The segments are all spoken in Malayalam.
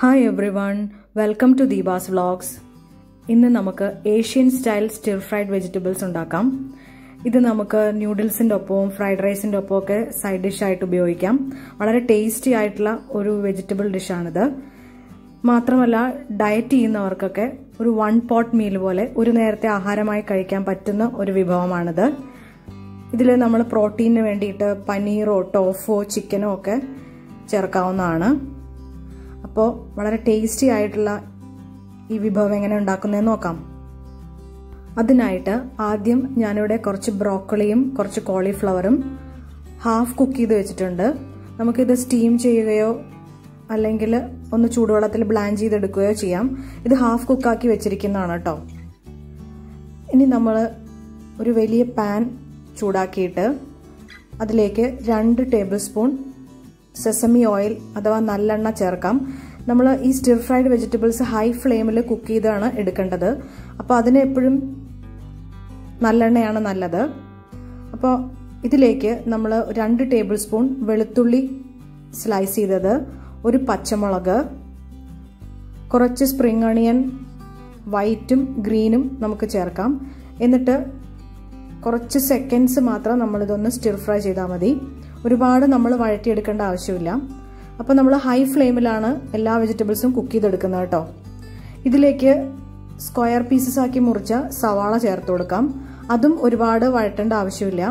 Hi everyone welcome to Deepa's vlogs ഇന്ന് നമുക്ക് Asian style stir fried vegetables ഉണ്ടാക്കാം. ഇത് നമുക്ക് ന്യൂഡിൽസിന്റെ ഒപ്പവും ഫ്രൈഡ് റൈസിന്റെ ഒപ്പവും ഒക്കെ സൈഡ് ഡിഷായിട്ട് ഉപയോഗിക്കാം. വളരെ ടേസ്റ്റി ആയിട്ടുള്ള ഒരു വെജിറ്റബിൾ ഡിഷാണിത് മാത്രമല്ല ഡയറ്റ് ചെയ്യുന്നവർക്കൊക്കെ ഒരു വൺ പോട്ട് മീൽ പോലെ ഒരു നേരത്തെ ആഹാരമായി കഴിക്കാൻ പറ്റുന്ന ഒരു വിഭവമാണിത്. ഇതിൽ നമ്മൾ പ്രോട്ടീനിന് വേണ്ടിയിട്ട് പനീറോ ടോഫോ ചിക്കനോ ഒക്കെ ചേർക്കാവുന്നതാണ്. അപ്പോൾ വളരെ ടേസ്റ്റി ആയിട്ടുള്ള ഈ വിഭവം എങ്ങനെ ഉണ്ടാക്കുന്നതെന്ന് നോക്കാം. അതിനായിട്ട് ആദ്യം ഞാനിവിടെ കുറച്ച് ബ്രോക്കളിയും കുറച്ച് കോളിഫ്ലവറും ഹാഫ് കുക്ക് ചെയ്ത് വെച്ചിട്ടുണ്ട്. നമുക്കിത് സ്റ്റീം ചെയ്യുകയോ അല്ലെങ്കിൽ ഒന്ന് ചൂടുവെള്ളത്തിൽ ബ്ലാൻഡ് ചെയ്തെടുക്കുകയോ ചെയ്യാം. ഇത് ഹാഫ് കുക്കാക്കി വെച്ചിരിക്കുന്നതാണ് കേട്ടോ ഇനി നമ്മൾ ഒരു വലിയ പാൻ ചൂടാക്കിയിട്ട് അതിലേക്ക് രണ്ട് ടേബിൾ സ്പൂൺ സെസമി ഓയിൽ അഥവാ നല്ലെണ്ണ ചേർക്കാം. നമ്മൾ ഈ സ്റ്റിർ ഫ്രൈഡ് വെജിറ്റബിൾസ് ഹൈ ഫ്ലെയിമിൽ കുക്ക് ചെയ്താണ് എടുക്കേണ്ടത്. അപ്പോൾ അതിന് എപ്പോഴും നല്ലെണ്ണയാണ് നല്ലത്. അപ്പോൾ ഇതിലേക്ക് നമ്മൾ രണ്ട് ടേബിൾ സ്പൂൺ വെളുത്തുള്ളി സ്ലൈസ് ചെയ്തത്. ഒരു പച്ചമുളക് കുറച്ച് സ്പ്രിംഗ് അണിയൻ വൈറ്റും ഗ്രീനും നമുക്ക് ചേർക്കാം. എന്നിട്ട് കുറച്ച് സെക്കൻഡ്സ് മാത്രം നമ്മളിതൊന്ന് സ്റ്റിർ ഫ്രൈ ചെയ്താൽ മതി. ഒരുപാട് നമ്മൾ വഴറ്റിയെടുക്കേണ്ട ആവശ്യമില്ല. അപ്പോൾ നമ്മൾ ഹൈ ഫ്ലെയിമിലാണ് എല്ലാ വെജിറ്റബിൾസും കുക്ക് ചെയ്തെടുക്കുന്നത് കേട്ടോ. ഇതിലേക്ക് സ്ക്വയർ പീസസ് ആക്കി മുറിച്ച സവാള ചേർത്ത് കൊടുക്കാം. അതും ഒരുപാട് വഴറ്റേണ്ട ആവശ്യമില്ല.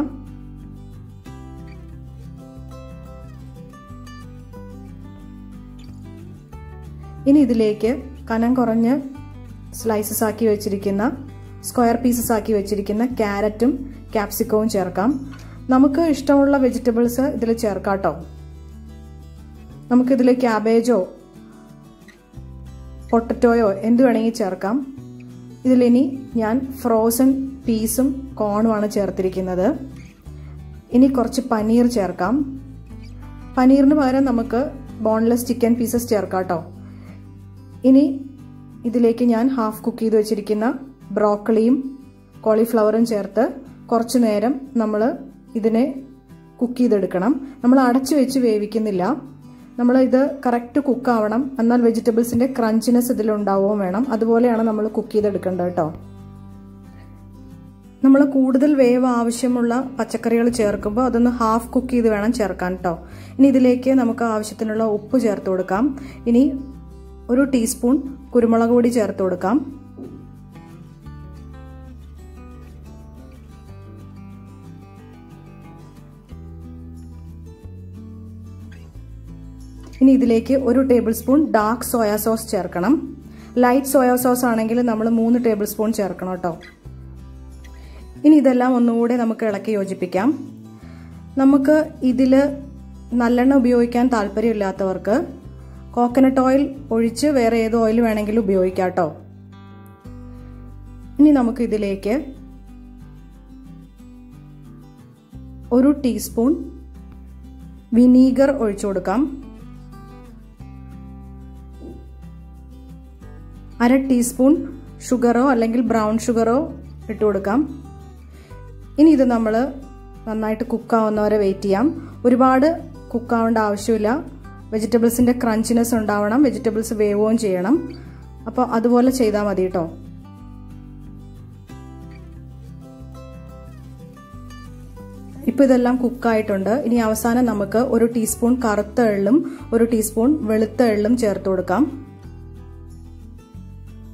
ഇനി ഇതിലേക്ക് കനം കുറഞ്ഞ് സ്ലൈസസ് ആക്കി വെച്ചിരിക്കുന്ന സ്ക്വയർ പീസസ് ആക്കി വെച്ചിരിക്കുന്ന ക്യാരറ്റും ക്യാപ്സിക്കവും ചേർക്കാം. നമുക്ക് ഇഷ്ടമുള്ള വെജിറ്റബിൾസ് ഇതിൽ ചേർക്കാട്ടോ. കേട്ടോ നമുക്കിതിൽ ക്യാബേജോ പൊട്ടറ്റോയോ എന്ത് വേണമെങ്കിൽ ചേർക്കാം. ഇതിലിനി ഞാൻ ഫ്രോസൺ പീസും കോണുമാണ് ചേർത്തിരിക്കുന്നത്. ഇനി കുറച്ച് പനീർ ചേർക്കാം. പനീറിന് പകരം നമുക്ക് ബോൺലെസ് ചിക്കൻ പീസസ് ചേർക്കാട്ടോ. കേട്ടോ ഇനി ഇതിലേക്ക് ഞാൻ ഹാഫ് കുക്ക് ചെയ്ത് വെച്ചിരിക്കുന്ന ബ്രോക്കളിയും കോളിഫ്ലവറും ചേർത്ത് കുറച്ചു നേരം നമ്മൾ ഇതിനെ കുക്ക് ചെയ്തെടുക്കണം. നമ്മൾ അടച്ചു വെച്ച് വേവിക്കുന്നില്ല. നമ്മൾ ഇത് കറക്റ്റ് കുക്ക് ആവണം. എന്നാൽ വെജിറ്റബിൾസിന്റെ ക്രഞ്ചിനെസ് ഇതിലുണ്ടാവുകയും വേണം. അതുപോലെയാണ് നമ്മൾ കുക്ക് ചെയ്തെടുക്കേണ്ടത് കേട്ടോ നമ്മൾ കൂടുതൽ വേവ് ആവശ്യമുള്ള പച്ചക്കറികൾ ചേർക്കുമ്പോൾ അതൊന്ന് ഹാഫ് കുക്ക് ചെയ്ത് വേണം ചേർക്കാൻ കേട്ടോ ഇനി ഇതിലേക്ക് നമുക്ക് ആവശ്യത്തിനുള്ള ഉപ്പ് ചേർത്ത് കൊടുക്കാം. ഇനി ഒരു ടീസ്പൂൺ കുരുമുളക് പൊടി ചേർത്ത് കൊടുക്കാം. ഇനി ഇതിലേക്ക് ഒരു tablespoon dark soya sauce ചേർക്കണം. ലൈറ്റ് സോയാ സോസ് ആണെങ്കിൽ നമ്മൾ മൂന്ന് ടേബിൾ സ്പൂൺ ചേർക്കണം കേട്ടോ. ഇനി ഇതെല്ലാം ഒന്നുകൂടെ നമുക്ക് ഇളക്കി യോജിപ്പിക്കാം. നമുക്ക് ഇതിൽ നല്ലെണ്ണ ഉപയോഗിക്കാൻ താല്പര്യമില്ലാത്തവർക്ക് കോക്കനട്ട് ഓയിൽ ഒഴിച്ച് വേറെ ഏത് ഓയിൽ വേണമെങ്കിലും ഉപയോഗിക്കാം ഇനി നമുക്ക് ഇതിലേക്ക് ഒരു ടീസ്പൂൺ വിനീഗർ ഒഴിച്ചു കൊടുക്കാം. അര ടീസ്പൂൺ ഷുഗറോ അല്ലെങ്കിൽ ബ്രൗൺ ഷുഗറോ ഇട്ട് കൊടുക്കാം. ഇനി ഇത് നമ്മൾ നന്നായിട്ട് കുക്കാവുന്നവരെ വെയിറ്റ് ചെയ്യാം. ഒരുപാട് കുക്കാവേണ്ട ആവശ്യമില്ല. വെജിറ്റബിൾസിന്റെ ക്രഞ്ചിനെസ് ഉണ്ടാവണം. വെജിറ്റബിൾസ് വേവുകയും ചെയ്യണം. അപ്പോൾ അതുപോലെ ചെയ്താൽ മതി കേട്ടോ ഇപ്പോൾ ഇതെല്ലാം കുക്കായിട്ടുണ്ട്. ഇനി അവസാനം നമുക്ക് ഒരു ടീസ്പൂൺ കറുത്ത എള്ളും ഒരു ടീസ്പൂൺ വെളുത്ത എള്ളും ചേർത്ത് കൊടുക്കാം.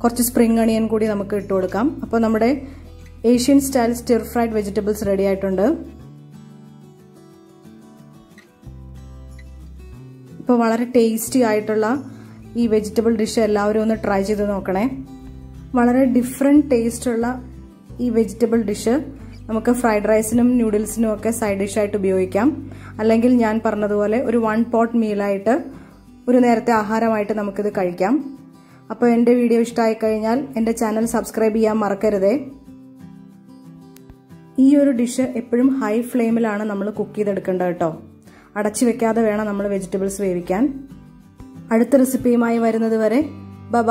കുറച്ച് സ്പ്രിംഗ് അണിയൻ കൂടി നമുക്ക് ഇട്ട് കൊടുക്കാം. അപ്പോൾ നമ്മുടെ Asian style stir fried vegetables ready ആയിട്ടുണ്ട്. ഇപ്പോൾ വളരെ ടേസ്റ്റി ആയിട്ടുള്ള ഈ വെജിറ്റബിൾ ഡിഷ് എല്ലാവരും ഒന്ന് ട്രൈ ചെയ്ത് നോക്കണേ. വളരെ ഡിഫറെന്റ് ടേസ്റ്റുള്ള ഈ വെജിറ്റബിൾ ഡിഷ് നമുക്ക് ഫ്രൈഡ് റൈസിനും ന്യൂഡിൽസിനും ഒക്കെ സൈഡ് ഡിഷായിട്ട് ഉപയോഗിക്കാം. അല്ലെങ്കിൽ ഞാൻ പറഞ്ഞതുപോലെ ഒരു വൺ പോട്ട് മീലായിട്ട് ഒരു നേരത്തെ ആഹാരമായിട്ട് നമുക്കിത് കഴിക്കാം. അപ്പോൾ എന്റെ വീഡിയോ ഇഷ്ടമായി കഴിഞ്ഞാൽ എന്റെ ചാനൽ സബ്സ്ക്രൈബ് ചെയ്യാൻ മറക്കരുതേ. ഈ ഒരു ഡിഷ് എപ്പോഴും ഹൈ ഫ്ലെയിമിലാണ് നമ്മൾ കുക്ക് ചെയ്തെടുക്കേണ്ടത് കേട്ടോ അടച്ചു വെക്കാതെ വേണം നമ്മൾ വെജിറ്റബിൾസ് വേവിക്കാൻ. അടുത്ത റെസിപ്പിയുമായി വരുന്നത് വരെ ബ